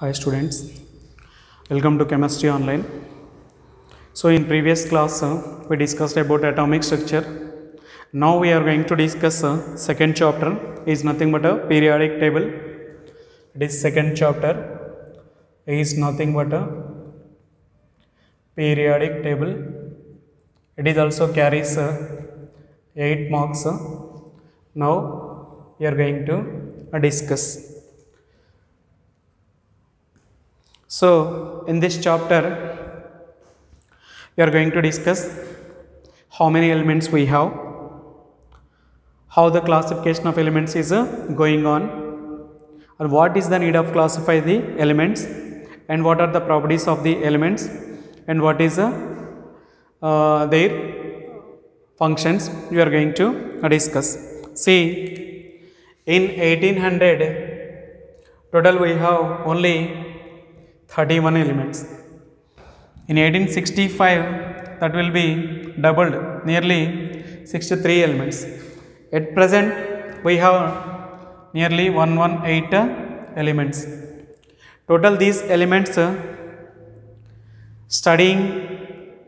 Hi students, welcome to Chemistry Online. So in previous class uh, we discussed about atomic structure. Now we are going to discuss uh, second chapter is nothing but a periodic table. It is second chapter is nothing but a periodic table. It is also carries uh, 8 marks. Now we are going to discuss. So, in this chapter, we are going to discuss how many elements we have, how the classification of elements is uh, going on, or what is the need of classify the elements, and what are the properties of the elements, and what is uh, uh, their functions. We are going to discuss. See, in 1800, total we have only 31 elements. In 1865, that will be doubled, nearly 63 elements. At present, we have nearly 118 elements. Total these elements, uh, studying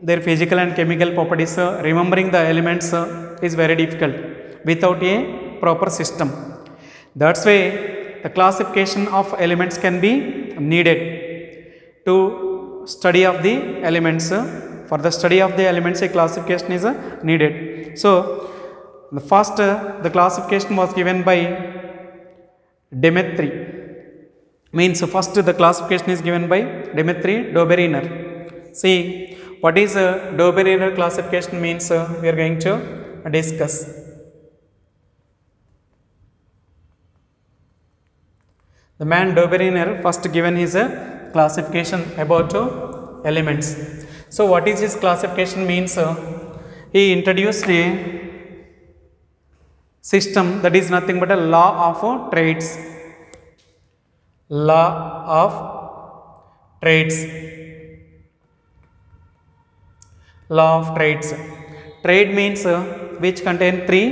their physical and chemical properties, uh, remembering the elements uh, is very difficult without a proper system. That's why the classification of elements can be needed to study of the elements uh, for the study of the elements a classification is uh, needed. So the first uh, the classification was given by Demetri. Means first the classification is given by Demetri Dobereiner. see what is a Dobereiner classification means uh, we are going to discuss. The man Dobereiner first given his uh, classification about uh, elements. So, what is his classification means? uh, he introduced a system that is nothing but a law of uh, triads. Law of triads. Law of triads. Triad means which contain three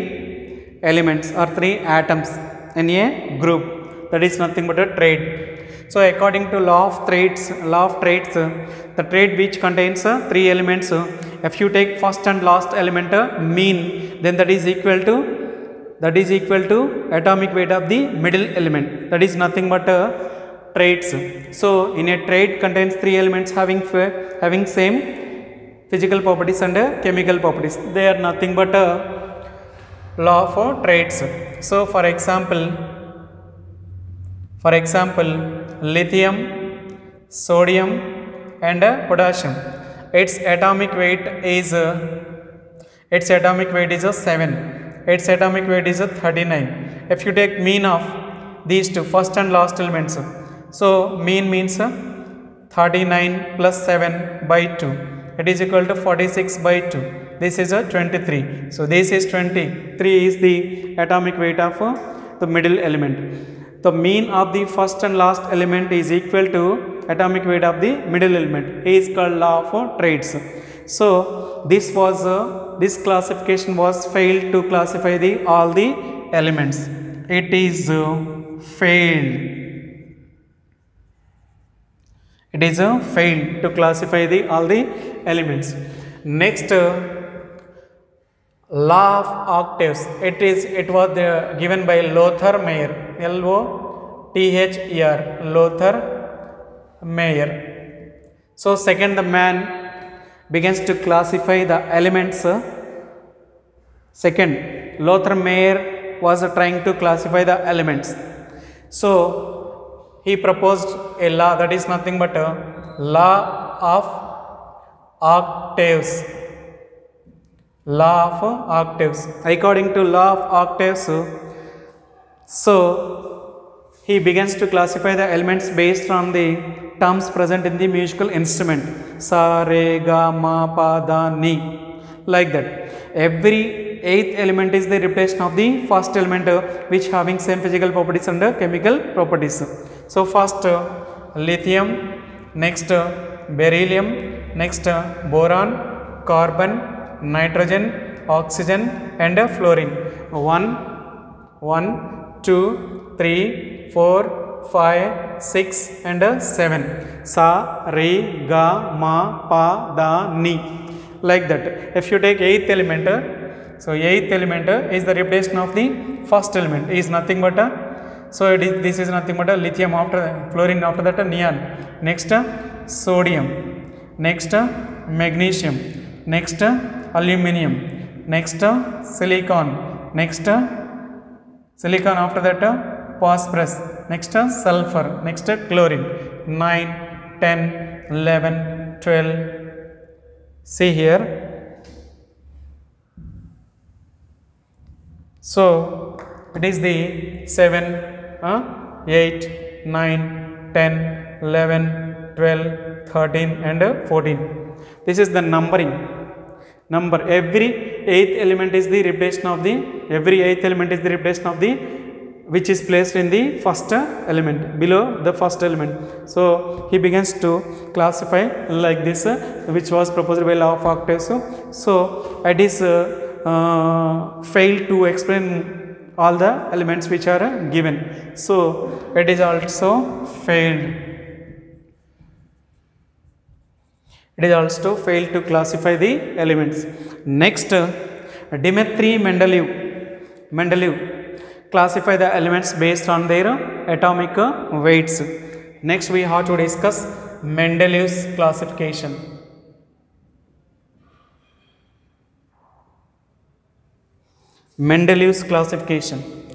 elements or three atoms in a group. That is nothing but a triad. So, according to law of triads, law of triads, uh, the triad which contains uh, three elements, uh, if you take first and last element uh, mean, then that is equal to that is equal to atomic weight of the middle element. That is nothing but uh, triads. So, in a triad contains three elements having having same physical properties and uh, chemical properties. They are nothing but a law for triads. So, for example, for example, lithium, sodium and potassium. Its atomic weight is its atomic weight is a 7. Its atomic weight is a 39. If you take mean of these two first and last elements, so mean means uh, 39 plus 7 by 2. It is equal to 46 by 2. This is a 23. So this is 20. 3 is the atomic weight of the middle element the mean of the first and last element is equal to atomic weight of the middle element. Is called law of triads so this was uh, this classification was failed to classify the all the elements. It is uh, failed. It is a uh, failed to classify the all the elements. Next uh, law of octaves. It is it was uh, given by lothar meyer l o t h e r lothar Meyer. so second the man begins to classify the elements. Second lothar Meyer was trying to classify the elements. So he proposed a law that is nothing but a law of octaves. Law of octaves. According to law of octaves so he begins to classify the elements based on the terms present in the musical instrument. Sa re ga ma pa da ni. Like that. Every eighth element is the replacement of the first element uh, which having same physical properties and uh, chemical properties. So first uh, lithium next beryllium next boron carbon nitrogen oxygen and fluorine. 1 1 2 3 4 5, 6 and uh, 7. Sa, Re, Ga, Ma, Pa, Da, Ni. Like that. If you take 8th element, so 8th element is the replacement of the first element is nothing but a so this is nothing but a lithium after fluorine after that a neon. Next sodium. Next magnesium. Next aluminum. Next silicon. Next silicon after that uh, phosphorus. Next uh, sulfur. Next uh, chlorine. 9, 10, 11, 12. See here. So it is the 7, uh, 8, 9, 10, 11, 12, 13 and uh, 14. This is the numbering. Number every eighth element is the replacement of the every eighth element is the replacement of the which is placed in the first element below the first element. So he begins to classify like this, uh, which was proposed by law of octaves. So it is uh, uh, failed to explain all the elements which are given. So it is also failed. It is also failed to classify the elements. Next, Dmitry Mendeleev, Mendeleev classify the elements based on their atomic weights. Next, we have to discuss Mendeleev's classification. Mendeleev's classification.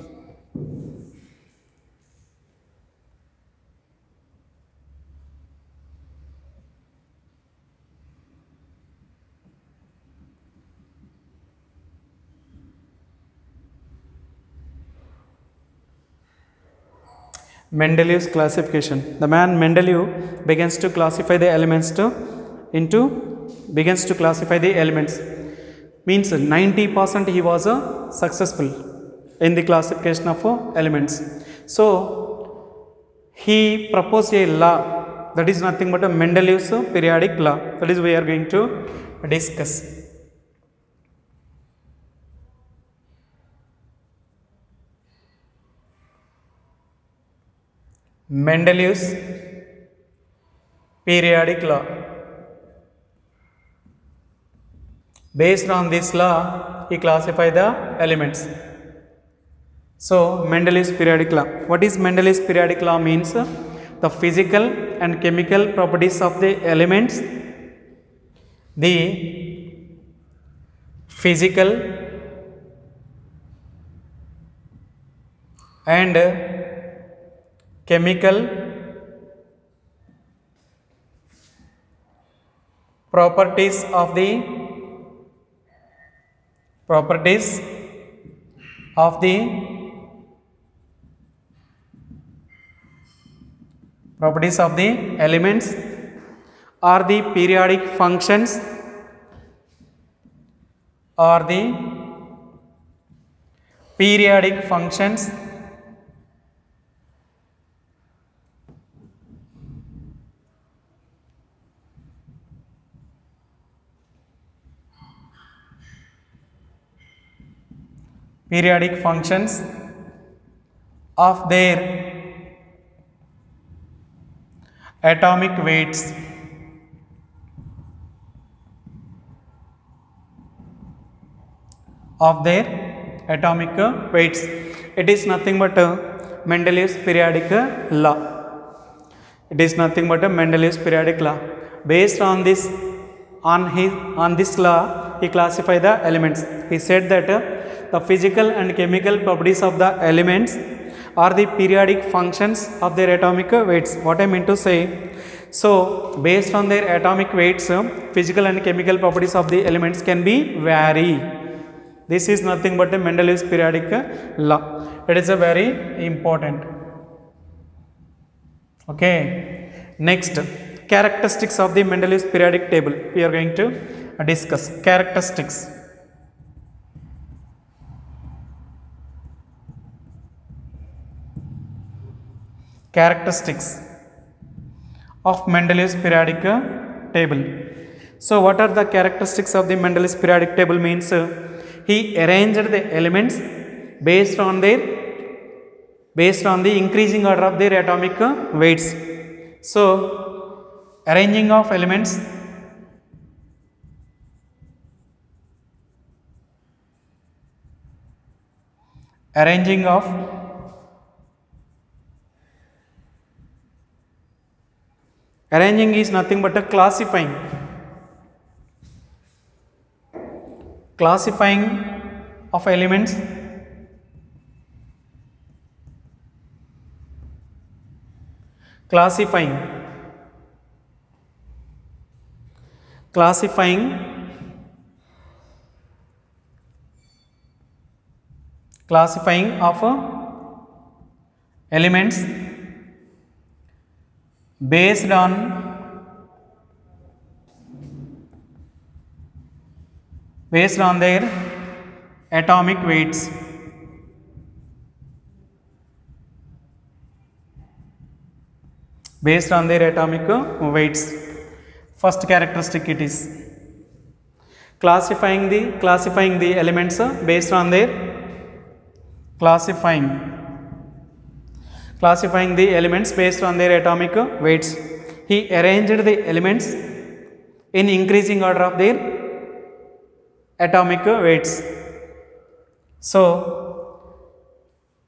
Mendeleev's classification. The man Mendeleev begins to classify the elements to into begins to classify the elements means 90% he was uh, successful in the classification of uh, elements. So he proposed a law that is nothing but a Mendeleev's periodic law that is we are going to discuss. Mendeleev's periodic law. Based on this law, he classified the elements. So, Mendeleev's periodic law. What is Mendeleev's periodic law means? The physical and chemical properties of the elements, the physical and chemical properties of the properties of the properties of the elements are the periodic functions are the periodic functions periodic functions of their atomic weights. Of their atomic weights. It is nothing but a Mendeleev's periodic law. It is nothing but a Mendeleev's periodic law. Based on this on his on this law he classified the elements. He said that the physical and chemical properties of the elements are the periodic functions of their atomic weights. What i mean to say so based on their atomic weights uh, physical and chemical properties of the elements can be vary. This is nothing but a Mendeleev's periodic uh, law. It is a very important. Okay. Next characteristics of the Mendeleev's periodic table. We are going to discuss characteristics characteristics of Mendeleev's periodic uh, table. So, what are the characteristics of the Mendeleev's periodic table means uh, he arranged the elements based on their based on the increasing order of their atomic uh, weights. So, arranging of elements arranging of arranging is nothing but a classifying. Classifying of elements. Classifying. Classifying. Classifying of uh, elements based on based on their atomic weights. Based on their atomic weights. First characteristic it is. Classifying the classifying the elements based on their classifying classifying the elements based on their atomic weights. He arranged the elements in increasing order of their atomic weights. So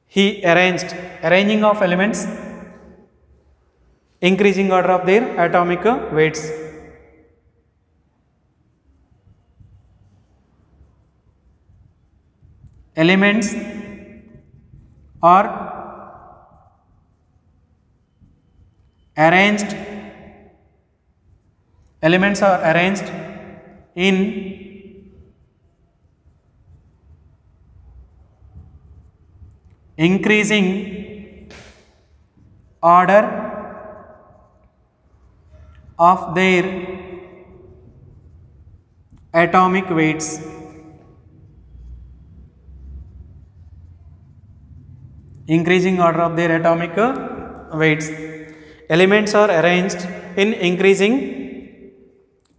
he arranged arranging of elements increasing order of their atomic weights. Elements are arranged elements are arranged in increasing order of their atomic weights. Increasing order of their atomic weights elements are arranged in increasing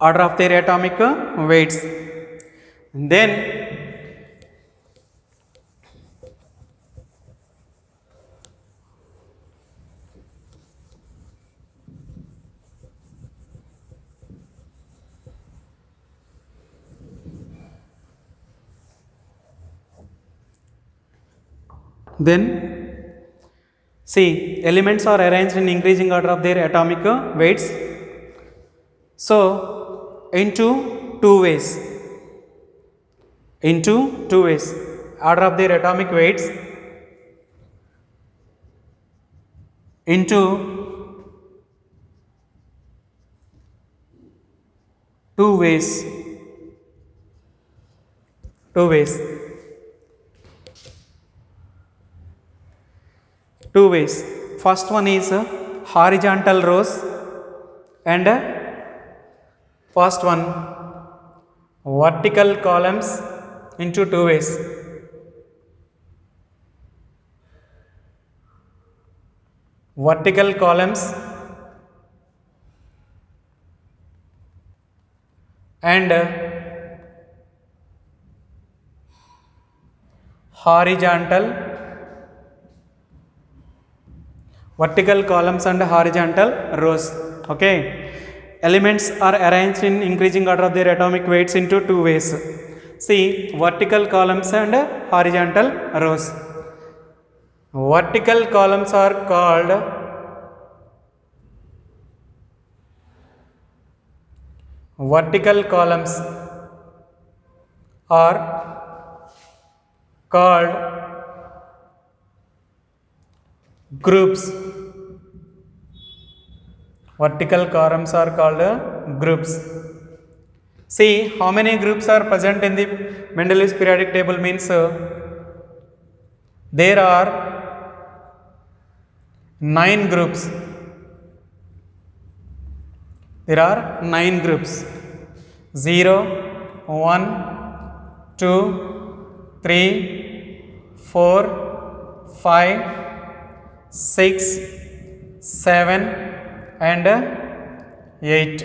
order of their atomic weights. Then then see elements are arranged in increasing order of their atomic weights. So into two ways. Into two ways. Order of their atomic weights. Into two ways. Two ways two ways. First one is horizontal rows and first one vertical columns into two ways. Vertical columns and horizontal vertical columns and horizontal rows okay? Elements are arranged in increasing order of their atomic weights into two ways. See vertical columns and horizontal rows. Vertical columns are called vertical columns are called groups. Vertical columns are called uh, groups. See how many groups are present in the Mendeleev's periodic table means uh, there are nine groups. There are nine groups. 0 1 2 3 4 5 6 7 and 8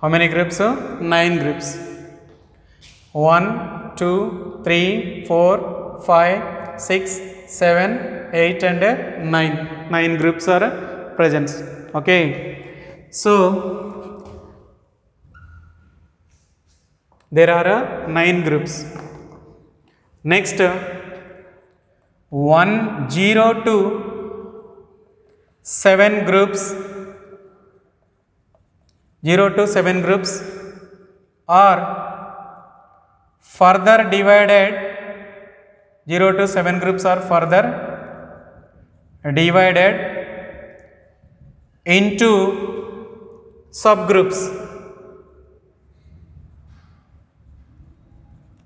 how many groups 9 groups 1 2 3 4 5 6 seven, eight, and nine. Nine groups are present. Okay. So there are uh, nine groups. Next, uh, one, zero to seven groups. Zero to seven groups are further divided 0 to 7 groups are further divided into subgroups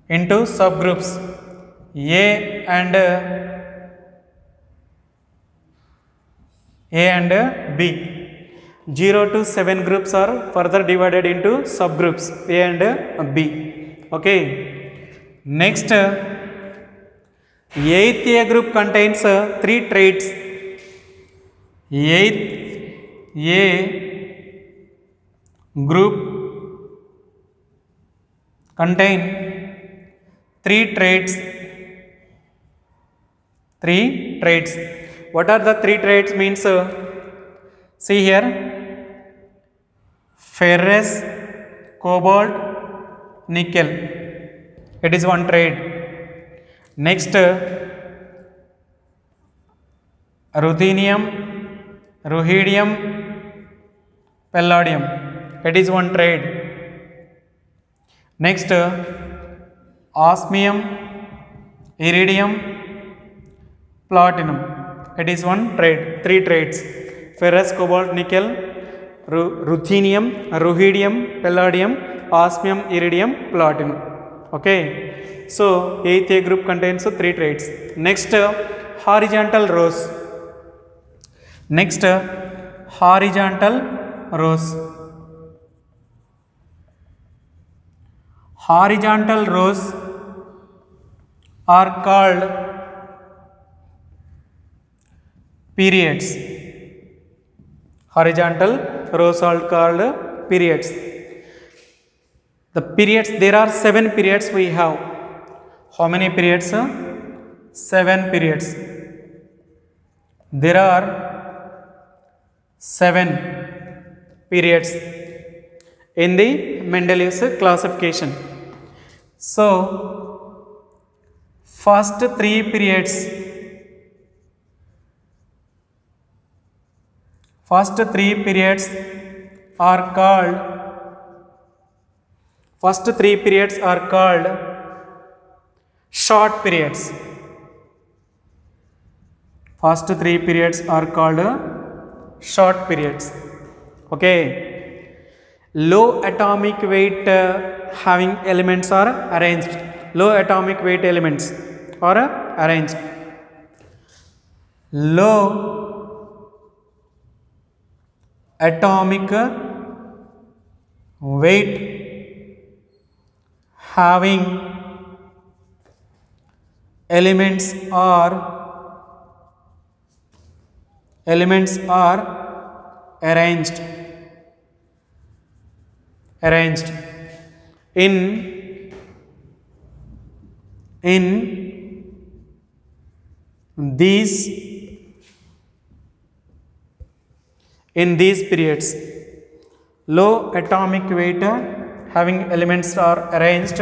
into subgroups a and a and b. 0 to 7 groups are further divided into subgroups a and b. Okay. Next eighth a group contains uh, three triads. Eighth a group contain three triads. Three triads what are the three triads means uh, see here. Ferrous cobalt nickel. It is one triad. Next uh, ruthenium rhodium palladium. It is one triad next uh, osmium iridium platinum it is one triad three triads. Ferrous cobalt nickel ru- ruthenium rhodium palladium osmium iridium platinum. Okay? So eighth a group contains three triads next uh, horizontal rows. Next uh, horizontal rows. Horizontal rows are called periods. Horizontal rows are called periods. The periods there are seven periods we have. How many periods? Seven periods. There are seven periods in the Mendeleev's classification. So, first three periods, first three periods are called, first three periods are called short periods. First three periods are called short periods. Okay. Low atomic weight uh, having elements are arranged. Low atomic weight elements are arranged. Low atomic weight having elements are elements are arranged arranged in in these in these periods. Low atomic weight having elements are arranged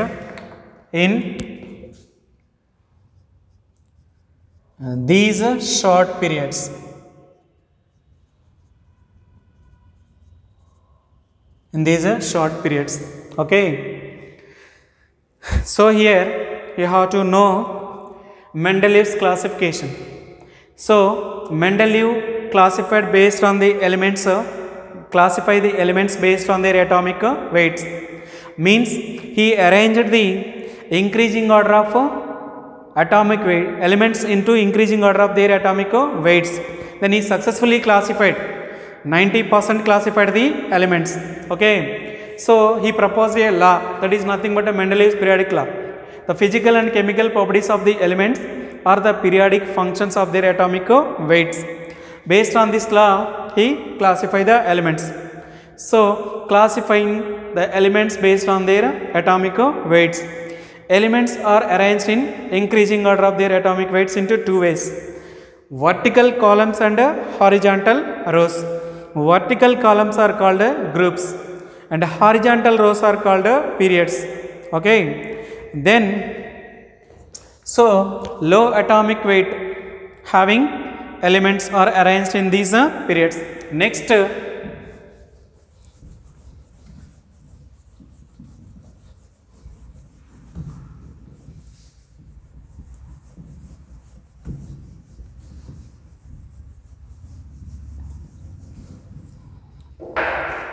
in these short periods. In these short periods. Okay. So here you have to know Mendeleev's classification. So Mendeleev classified based on the elements uh, classify the elements based on their atomic uh, weights. Means he arranged the increasing order of uh, atomic weight elements into increasing order of their atomic weights. Then he successfully classified 90% classified the elements. Okay? So he proposed a law that is nothing but a mendeleev's periodic law. The physical and chemical properties of the elements are the periodic functions of their atomic weights based on this law he classified the elements so classifying the elements based on their atomic weights Elements are arranged in increasing order of their atomic weights into two ways vertical columns and horizontal rows. Vertical columns are called groups and horizontal rows are called periods. Okay, then so low atomic weight having elements are arranged in these uh, periods. Next, uh,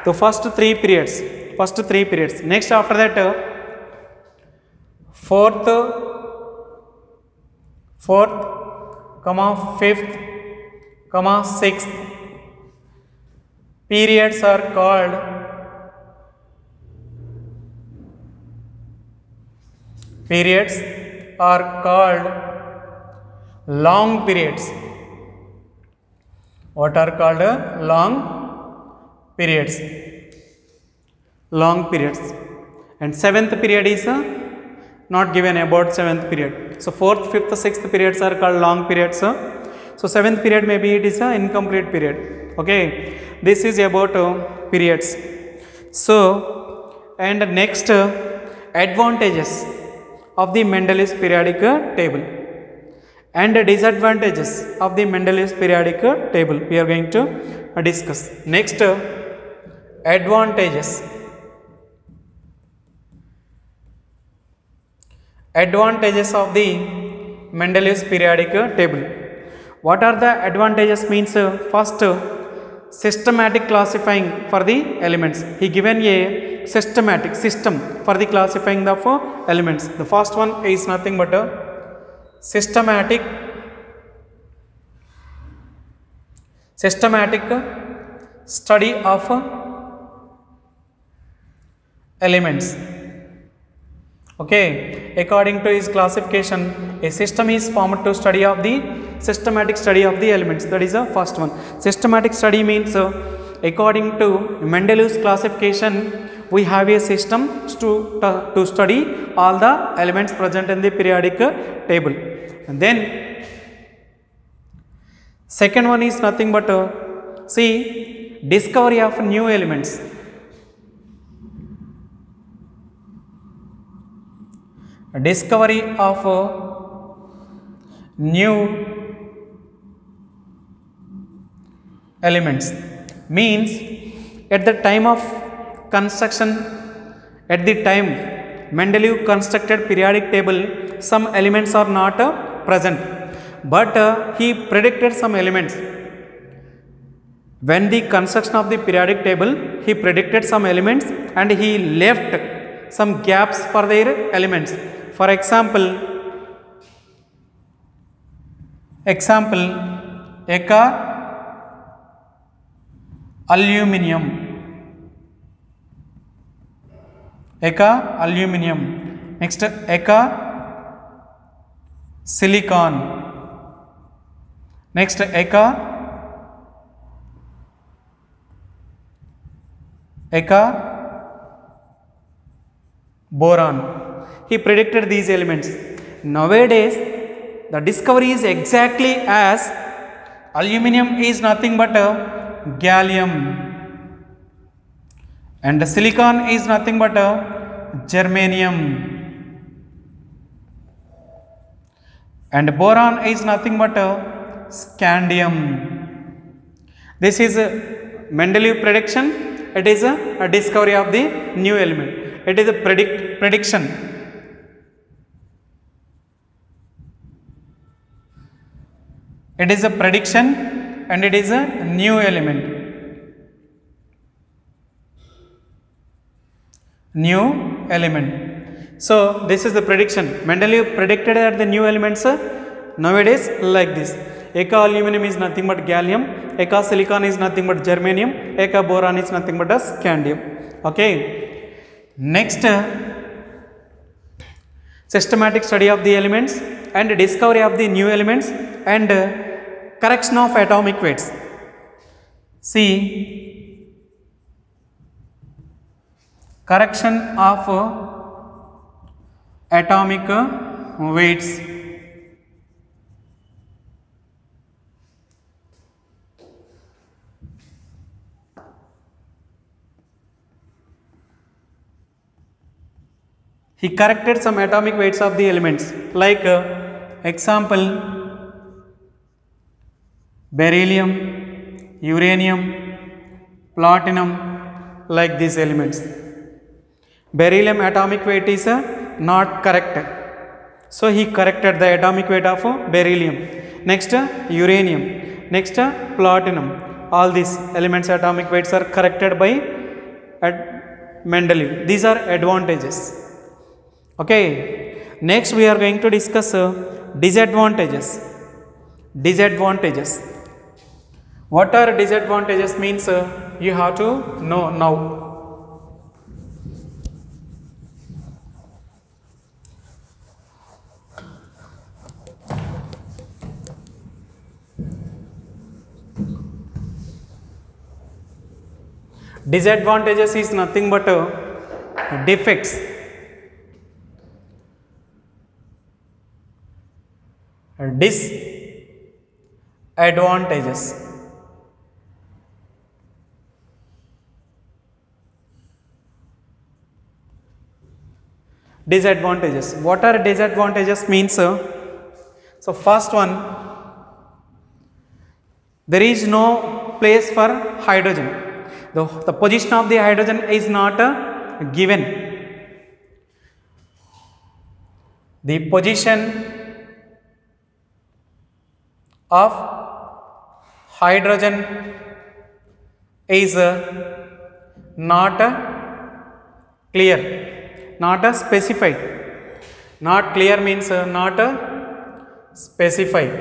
the first three periods first three periods next after that uh, fourth fourth comma fifth comma sixth. Periods are called periods are called long periods. What are called? Long periods. Long periods. And seventh period is not given about seventh period. So fourth fifth sixth periods are called long periods. So seventh period maybe it is an incomplete period. Okay? This is about uh, periods. So and next uh, advantages of the Mendeleev's periodic uh, table. And disadvantages of the Mendeleev's periodic uh, table. We are going to uh, discuss. Next advantages. Advantages of the Mendeleev's periodic table what are the advantages means uh, first uh, systematic classifying for the elements. He given a systematic system for the classifying of uh, elements. The first one is nothing but a systematic systematic study of elements okay? According to his classification a system is formed to study of the systematic study of the elements. That is the first one. Systematic study means uh, according to mendeleev's classification we have a system to to study all the elements present in the periodic uh, table. And then second one is nothing but uh, see discovery of new elements discovery of new elements means at the time of construction at the time Mendeleev constructed periodic table some elements are not uh, present. But uh, he predicted some elements. When the construction of the periodic table he predicted some elements and he left some gaps for their elements for example example eka aluminum eka aluminum next eka silicon. Next eka eka boron he predicted these elements. Nowadays the discovery is exactly as aluminum is nothing but a gallium. And the silicon is nothing but a germanium. And boron is nothing but a scandium. This is a mendeleev prediction. It is a, a discovery of the new element. It is a predict prediction it is a prediction and it is a new element. New element. So this is the prediction. Mendeleev predicted that the new elements nowadays like this. Eka aluminum is nothing but gallium. Eka silicon is nothing but germanium. Eka boron is nothing but a scandium. Okay? Next uh, systematic study of the elements and discovery of the new elements and uh, correction of atomic weights. See correction of atomic weights. He corrected some atomic weights of the elements like uh, example beryllium uranium platinum like these elements. Beryllium atomic weight is uh, not correct. So he corrected the atomic weight of uh, beryllium. Next uh, uranium. Next uh, platinum. All these elements atomic weights are corrected by mendeleev. These are advantages. Okay. Next we are going to discuss uh, disadvantages. Disadvantages what are disadvantages means uh, you have to know now. Disadvantages is nothing but uh, defects. Disadvantages disadvantages. What are disadvantages means uh, so first one there is no place for hydrogen. The, the position of the hydrogen is not uh, given. The position of hydrogen is uh, not uh, clear not a specified. Not clear means uh, not a specified.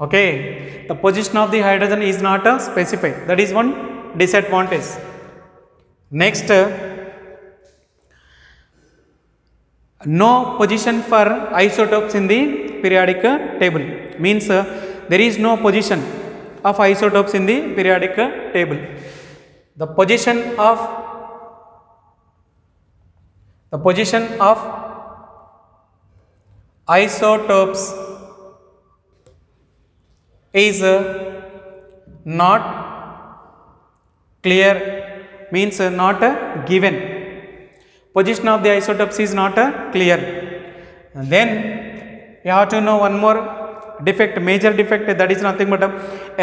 Okay. The position of the hydrogen is not uh, specified. That is one disadvantage. Next uh, no position for isotopes in the periodic uh, table. Means uh, there is no position of isotopes in the periodic uh, table. The position of the position of isotopes is not clear means not given. Position of the isotopes is not clear. And then you have to know one more defect major defect that is nothing but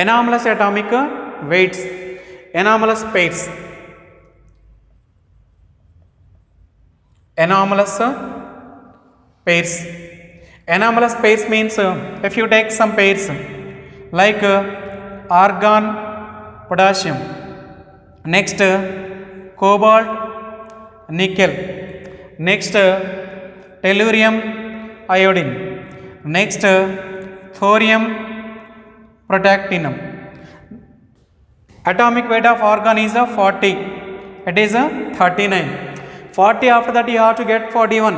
anomalous atomic weights anomalous pairs anomalous pairs. Anomalous pairs means uh, if you take some pairs like uh, argon potassium. Next uh, cobalt nickel. Next tellurium iodine. Next thorium protactinium atomic weight of argon is a 40 it is a 39 40 after that you have to get 41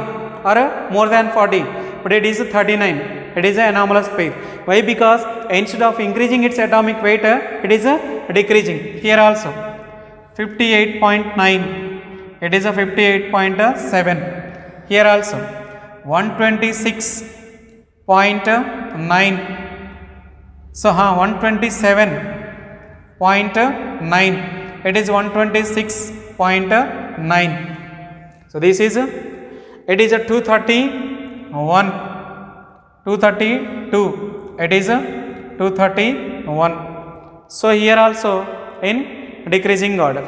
or more than 40 but it is 39 it is an anomalous pair. Why? Because instead of increasing its atomic weight it is a decreasing. Here also 58.9 it is a 58.7 here also 126.9 so huh, 127.9 it is 126.9 so this is it is a 231 232 it is a 231 so here also in decreasing order.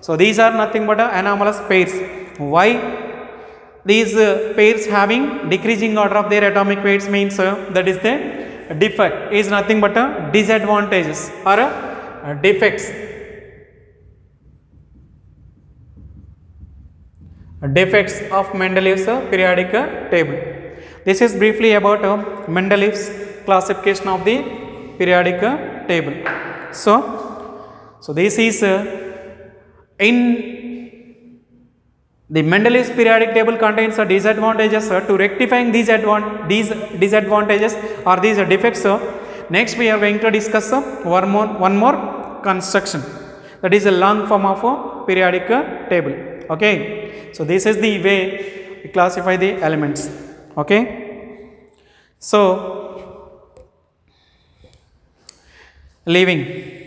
So these are nothing but anomalous pairs. Why these uh, pairs having decreasing order of their atomic weights means uh, that is the defect is nothing but a disadvantages or defects defects of Mendeleev's periodic table. This is briefly about uh, Mendeleev's classification of the periodic table. So, so this is uh, in the Mendeleev's periodic table contains uh, disadvantages to rectifying these, these disadvantages or these defects. Uh, next we are going to discuss one more one more construction that is a long form of a periodic table. Okay. So, this is the way we classify the elements. Okay. So, leaving